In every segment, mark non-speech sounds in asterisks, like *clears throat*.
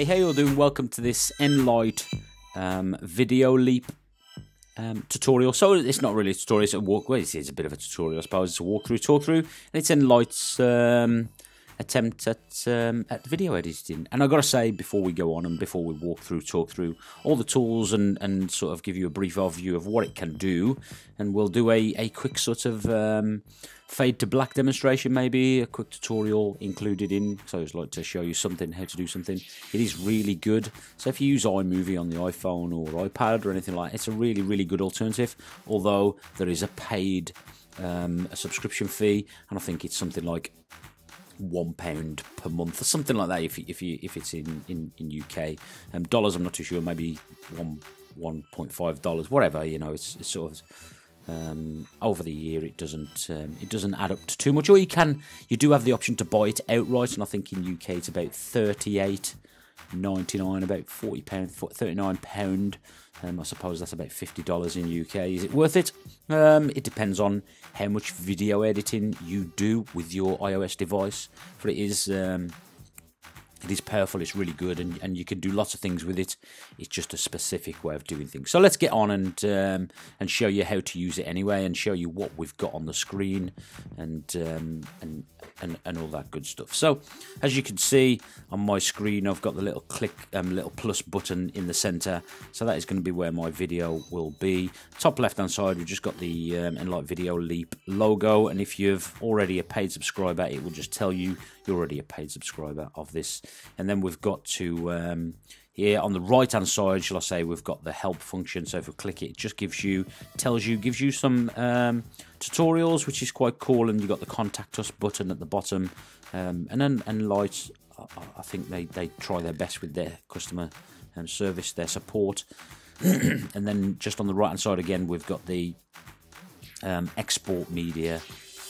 Hey, how you all doing? Welcome to this Enlight um, video leap um, tutorial. So it's not really a tutorial, it's a walk. Well, it's, a bit of a tutorial, I suppose. It's a walkthrough, talk through, and it's Enlight's um, attempt at um, at video editing. And I've got to say, before we go on and before we walk through, talk through all the tools and, and sort of give you a brief overview of what it can do, and we'll do a, a quick sort of um, fade to black demonstration, maybe a quick tutorial included in. So I'd like to show you something, how to do something. It is really good. So if you use iMovie on the iPhone or iPad or anything like, it's a really really good alternative. Although there is a paid um, a subscription fee, and I think it's something like one pound per month or something like that if if you if it's in in, in UK um, dollars I'm not too sure maybe one one point five dollars whatever you know it's, it's sort of um, over the year it doesn't um, it doesn't add up to too much. Or you can you do have the option to buy it outright and I think in UK it's about 38 99 about 40 pound 39 pound um, I suppose that's about fifty dollars in UK. Is it worth it? Um, it depends on how much video editing you do with your iOS device. For it is um, it is powerful, it's really good, and, and you can do lots of things with it. It's just a specific way of doing things. So let's get on and um, and show you how to use it anyway, and show you what we've got on the screen, and um, and and, and all that good stuff. So as you can see on my screen, I've got the little click, um, little plus button in the center. So that is going to be where my video will be. Top left hand side, we've just got the um, Enlight Video Leap logo, and if you've already a paid subscriber, it will just tell you you're already a paid subscriber of this. And then we've got to um, here on the right hand side, shall I say, we've got the help function. So if we click it, it just gives you, tells you, gives you some um, tutorials, which is quite cool. And you've got the contact us button at the bottom. Um, and then Enlight, I think they, they try their best with their customer um, service, their support. *clears throat* and then just on the right hand side again, we've got the um, export media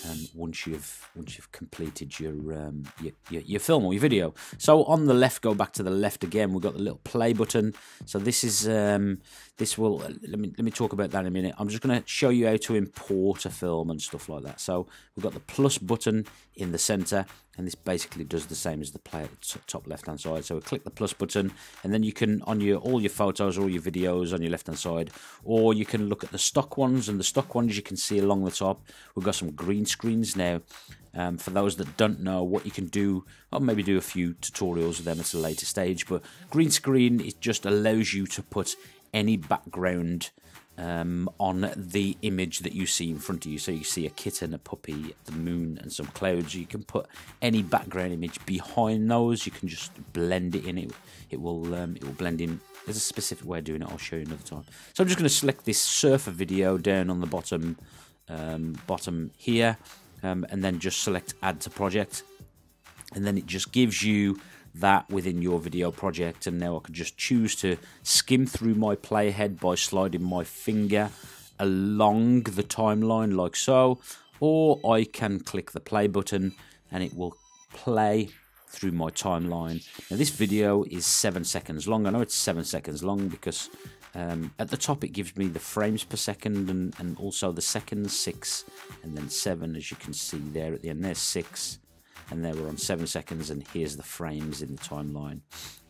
um, once you've once you've completed your, um, your, your, your film or your video. So on the left, go back to the left again. We've got the little play button. So this is um, this will let me let me talk about that in a minute. I'm just going to show you how to import a film and stuff like that. So we've got the plus button in the center, and this basically does the same as the play at the top left hand side. So we click the plus button, and then you can on your all your photos, all your videos on your left hand side, or you can look at the stock ones. And the stock ones you can see along the top. We've got some green screens now. Um, for those that don't know what you can do, I'll maybe do a few tutorials with them at a later stage. But green screen it just allows you to put any background um, on the image that you see in front of you. So you see a kitten, a puppy, the moon, and some clouds. You can put any background image behind those. You can just blend it in. It it will um, it will blend in. There's a specific way of doing it. I'll show you another time. So I'm just going to select this surfer video down on the bottom um, bottom here, um, and then just select Add to Project, and then it just gives you that within your video project and now I can just choose to skim through my playhead by sliding my finger along the timeline like so or I can click the play button and it will play through my timeline. Now this video is seven seconds long. I know it's seven seconds long because um, at the top it gives me the frames per second and, and also the seconds, six and then seven as you can see there at the end. There's six and there we're on seven seconds and here's the frames in the timeline.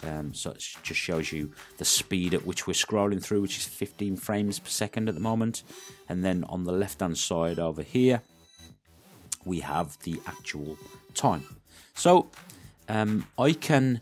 Um, so it just shows you the speed at which we're scrolling through which is 15 frames per second at the moment. And then on the left hand side over here we have the actual time. So um, I can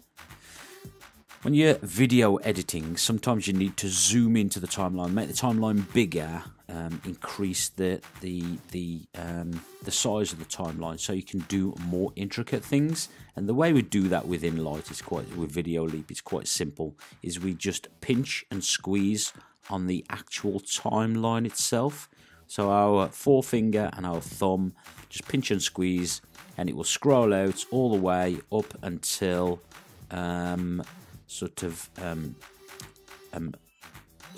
when you're video editing sometimes you need to zoom into the timeline make the timeline bigger um, increase the the the um, the size of the timeline so you can do more intricate things. And the way we do that with Enlight is quite with Video Leap. It's quite simple. Is we just pinch and squeeze on the actual timeline itself. So our forefinger and our thumb just pinch and squeeze, and it will scroll out all the way up until um, sort of um, um,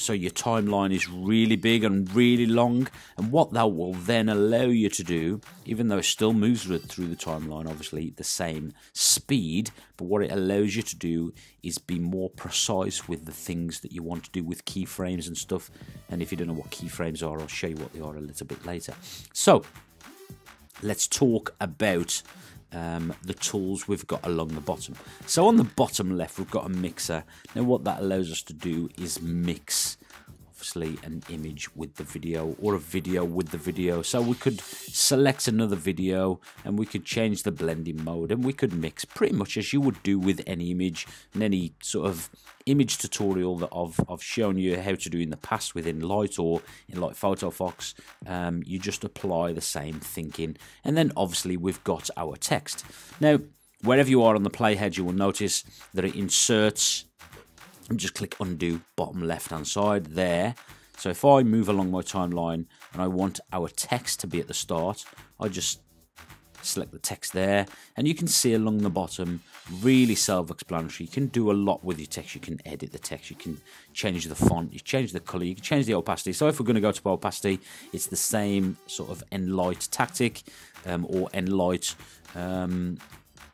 so your timeline is really big and really long. And what that will then allow you to do, even though it still moves through the timeline, obviously the same speed, but what it allows you to do is be more precise with the things that you want to do with keyframes and stuff. And if you don't know what keyframes are, I'll show you what they are a little bit later. So let's talk about um, the tools we've got along the bottom. So on the bottom left, we've got a mixer. Now what that allows us to do is mix obviously an image with the video or a video with the video. So we could select another video and we could change the blending mode and we could mix pretty much as you would do with any image and any sort of image tutorial that I've, I've shown you how to do in the past with Enlight or Enlight PhotoFox um, you just apply the same thinking. And then obviously we've got our text. Now wherever you are on the playhead you will notice that it inserts and just click undo bottom left hand side there. So if I move along my timeline and I want our text to be at the start, I just select the text there. And you can see along the bottom really self-explanatory. You can do a lot with your text. You can edit the text. You can change the font. You change the color. You can change the opacity. So if we're going to go to opacity it's the same sort of enlight tactic um, or enlight um,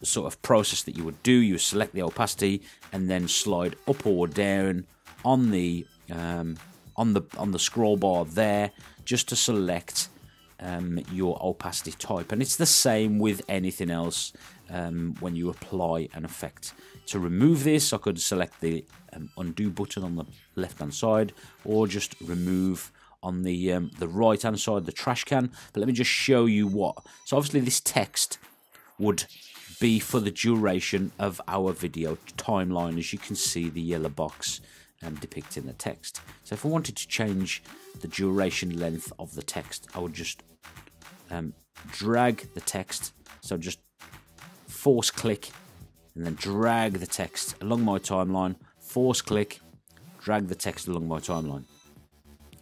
sort of process that you would do. You select the opacity and then slide up or down on the um, on the on the scroll bar there, just to select um, your opacity type. And it's the same with anything else um, when you apply an effect. To remove this, I could select the um, undo button on the left hand side, or just remove on the um, the right hand side the trash can. But let me just show you what. So obviously this text would be for the duration of our video timeline as you can see the yellow box um, depicting the text. So if I wanted to change the duration length of the text I would just um, drag the text. So just force click and then drag the text along my timeline force click drag the text along my timeline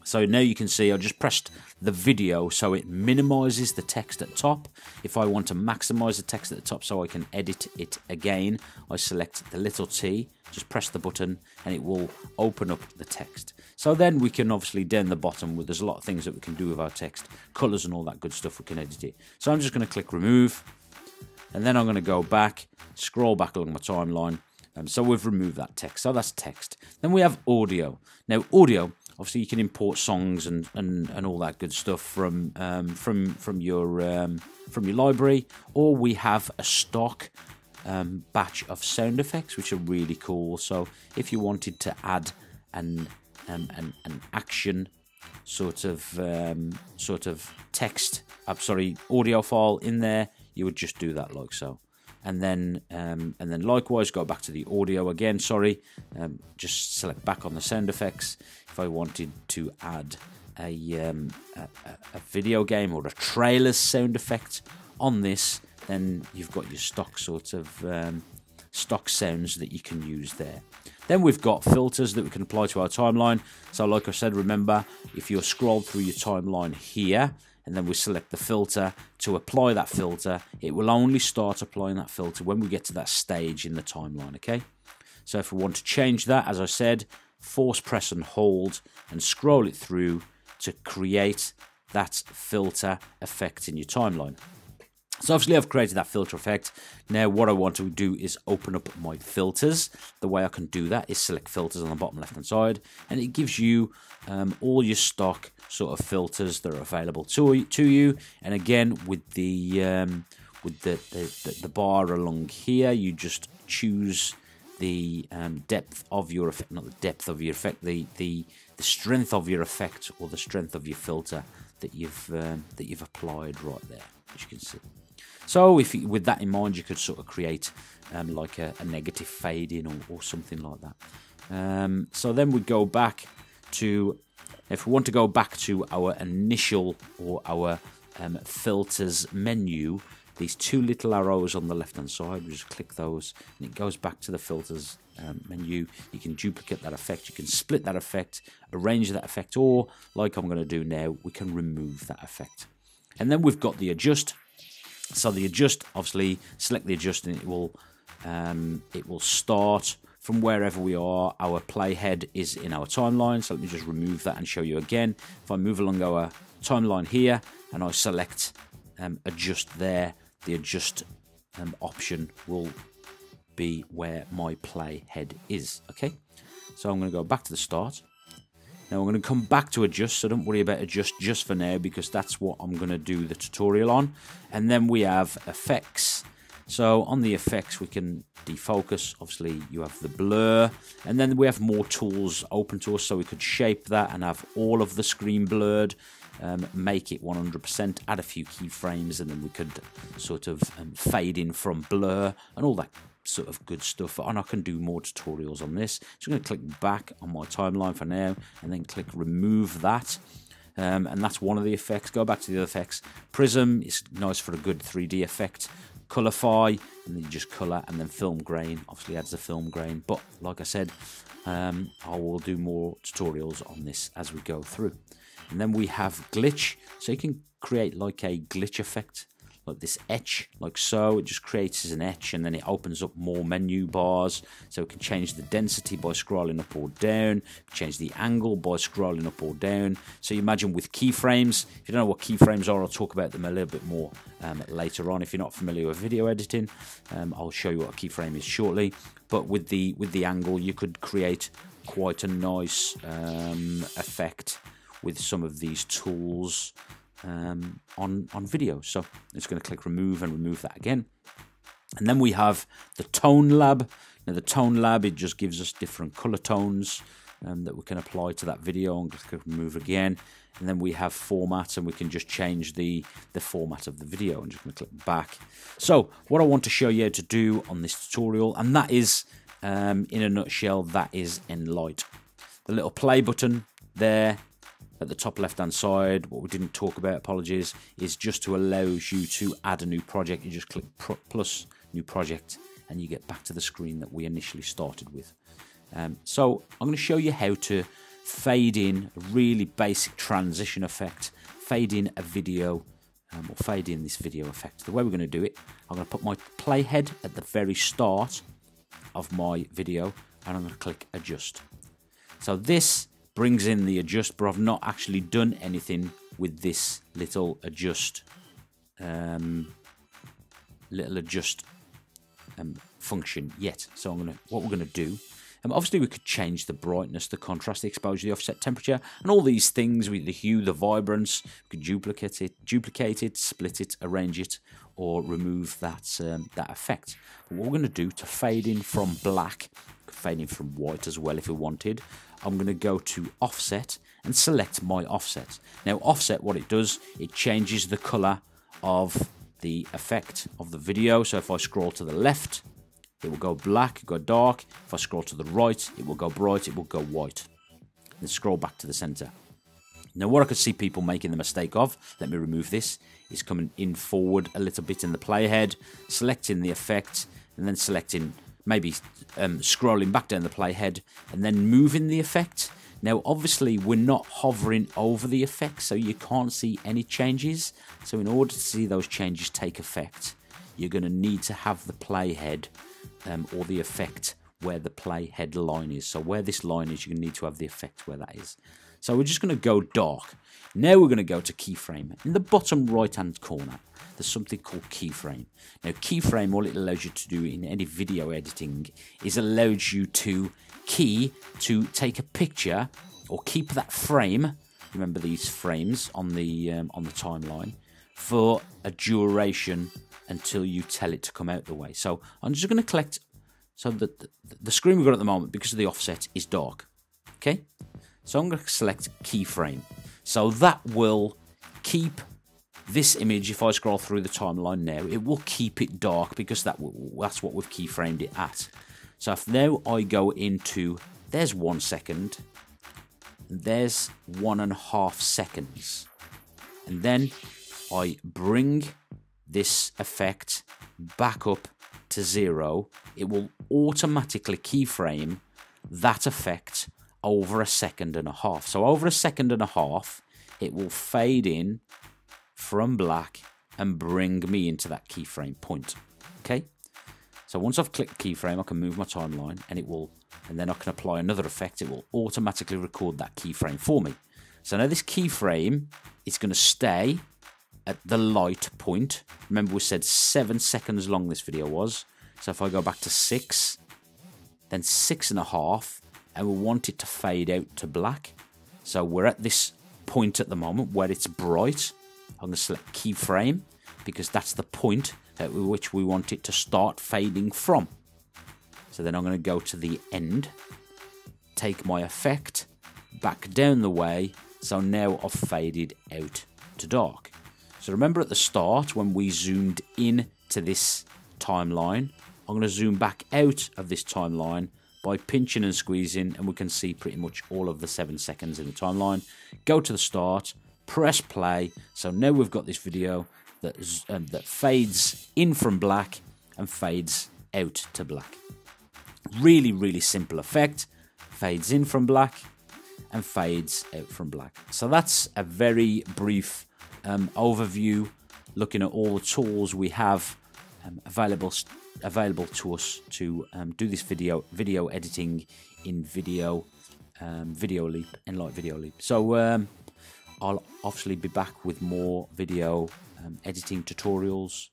so now you can see I just pressed the video so it minimizes the text at top. If I want to maximize the text at the top so I can edit it again, I select the little T, just press the button and it will open up the text. So then we can obviously down the bottom there's a lot of things that we can do with our text, colors and all that good stuff, we can edit it. So I'm just going to click remove and then I'm going to go back, scroll back along my timeline. Um, so we've removed that text. So that's text. Then we have audio. Now audio obviously you can import songs and, and, and all that good stuff from um, from from your um, from your library, or we have a stock um, batch of sound effects which are really cool. So if you wanted to add an um, an, an action sort of um, sort of text, I'm sorry, audio file in there, you would just do that like so and then um, and then likewise go back to the audio again sorry. Um, just select back on the sound effects. If I wanted to add a, um, a, a, video game or a trailer sound effect on this then you've got your stock sort of um, stock sounds that you can use there. Then we've got filters that we can apply to our timeline. So like I said remember if you scroll through your timeline here and then we select the filter. To apply that filter it will only start applying that filter when we get to that stage in the timeline okay? So if we want to change that as I said force press and hold and scroll it through to create that filter effect in your timeline so obviously I've created that filter effect. Now what I want to do is open up my filters. The way I can do that is select filters on the bottom left hand side and it gives you um, all your stock sort of filters that are available to, to you. And again with the um, with the, the, the, bar along here you just choose the um, depth of your effect, not the depth of your effect, the, the, the strength of your effect or the strength of your filter that you've um, that you've applied right there, as you can see. So if you, with that in mind, you could sort of create um, like a, a, negative fade in or, or something like that. Um, so then we go back to, if we want to go back to our initial or our um, filters menu, these two little arrows on the left hand side, we just click those and it goes back to the filters um, menu. You can duplicate that effect, you can split that effect, arrange that effect, or like I'm going to do now, we can remove that effect. And then we've got the adjust so the adjust, obviously, select the adjust and it will um, it will start from wherever we are. Our playhead is in our timeline. So let me just remove that and show you again. If I move along our timeline here and I select um, adjust there, the adjust um, option will be where my playhead is. Okay, so I'm going to go back to the start. I'm going to come back to adjust, so don't worry about adjust just for now because that's what I'm going to do the tutorial on. And then we have effects. So on the effects, we can defocus. Obviously, you have the blur, and then we have more tools open to us, so we could shape that and have all of the screen blurred. Um, make it 100%, add a few keyframes, and then we could sort of um, fade in from blur and all that sort of good stuff. And I can do more tutorials on this. So I'm going to click back on my timeline for now, and then click remove that. Um, and that's one of the effects. Go back to the other effects. Prism is nice for a good 3D effect. Colorify, and then you just color, and then film grain obviously adds the film grain. But like I said, um, I will do more tutorials on this as we go through. And then we have glitch, so you can create like a glitch effect like this etch like so. It just creates an etch and then it opens up more menu bars. So it can change the density by scrolling up or down change the angle by scrolling up or down. So you imagine with keyframes if you don't know what keyframes are I'll talk about them a little bit more um, later on. If you're not familiar with video editing um, I'll show you what a keyframe is shortly. But with the with the angle you could create quite a nice um, effect with some of these tools um, on, on video. So I'm just going to click remove and remove that again. And then we have the tone lab. Now the tone lab, it just gives us different color tones um, that we can apply to that video. Going to click remove again. And then we have format and we can just change the, the format of the video. I'm just going to click back. So what I want to show you to do on this tutorial, and that is, um, in a nutshell, that is Enlight. The little play button there at the top left hand side, what we didn't talk about, apologies, is just to allow you to add a new project. You just click plus new project and you get back to the screen that we initially started with. Um, so I'm going to show you how to fade in a really basic transition effect, fade in a video um, or fade in this video effect. The way we're going to do it, I'm going to put my playhead at the very start of my video and I'm going to click adjust. So this brings in the adjust, but I've not actually done anything with this little adjust, um, little adjust um, function yet. So I'm gonna, what we're gonna do, um, obviously we could change the brightness, the contrast, the exposure, the offset temperature, and all these things with the hue, the vibrance. We could duplicate it, duplicate it, split it, arrange it, or remove that um, that effect. But what we're gonna do to fade in from black, fade in from white as well if we wanted. I'm going to go to offset and select my offset. Now offset what it does, it changes the color of the effect of the video. So if I scroll to the left, it will go black, go dark. If I scroll to the right, it will go bright, it will go white. Then scroll back to the center. Now what I could see people making the mistake of, let me remove this, is coming in forward a little bit in the playhead, selecting the effect, and then selecting maybe um, scrolling back down the playhead and then moving the effect. Now, obviously, we're not hovering over the effect, so you can't see any changes. So, in order to see those changes take effect, you're going to need to have the playhead um, or the effect where the playhead line is. So, where this line is, you need to have the effect where that is. So, we're just going to go dark. Now, we're going to go to keyframe. In the bottom right hand corner, there's something called keyframe. Now, keyframe, all it allows you to do in any video editing is allows you to key to take a picture or keep that frame. Remember these frames on the um, on the timeline for a duration until you tell it to come out the way. So I'm just going to collect. So the, the, screen we've got at the moment, because of the offset, is dark. Okay, so I'm going to select keyframe. So that will keep this image, if I scroll through the timeline now, it will keep it dark because that that's what we've keyframed it at. So if now I go into, there's one second, there's one and a half seconds. And then I bring this effect back up to zero, it will automatically keyframe that effect over a second and a half. So over a second and a half, it will fade in from black and bring me into that keyframe point. Okay, so once I've clicked keyframe, I can move my timeline and it will, and then I can apply another effect. It will automatically record that keyframe for me. So now this keyframe is going to stay at the light point. Remember we said seven seconds long this video was. So if I go back to six, then six and a half, and we want it to fade out to black. So we're at this point at the moment where it's bright. I'm going to select keyframe. because that's the point at which we want it to start fading from. So then I'm going to go to the end, take my effect back down the way, so now I've faded out to dark. So remember at the start when we zoomed in to this timeline, I'm going to zoom back out of this timeline by pinching and squeezing and we can see pretty much all of the 7 seconds in the timeline. Go to the start, press play, so now we've got this video that, um, that fades in from black and fades out to black. Really, really simple effect. Fades in from black and fades out from black. So that's a very brief um, overview looking at all the tools we have um, available available to us to um, do this video video editing in video um, video leap Enlight video leap so um, I'll obviously be back with more video um, editing tutorials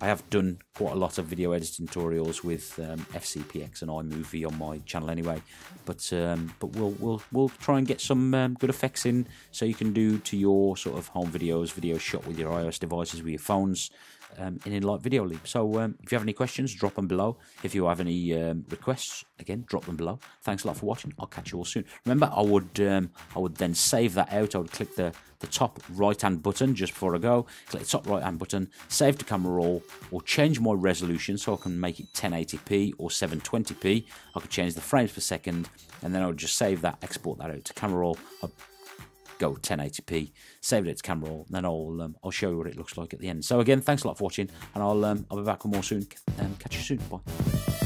I have done quite a lot of video editing tutorials with um, FCPX and iMovie on my channel anyway, but um, but we'll we'll we'll try and get some um, good effects in so you can do to your sort of home videos, videos shot with your iOS devices with your phones, um, in Enlight Video Leap. So um, if you have any questions, drop them below. If you have any um, requests, again, drop them below. Thanks a lot for watching. I'll catch you all soon. Remember, I would um, I would then save that out. I would click the, the top right-hand button just before I go. Click the top right-hand button, save to camera roll, or change my resolution so I can make it 1080p or 720p. I could change the frames per second, and then I would just save that, export that out to camera roll. I'd go 1080p, save it to camera roll, and then I'll um, I'll show you what it looks like at the end. So again, thanks a lot for watching, and I'll um, I'll be back with more soon. Um, catch you soon. Bye.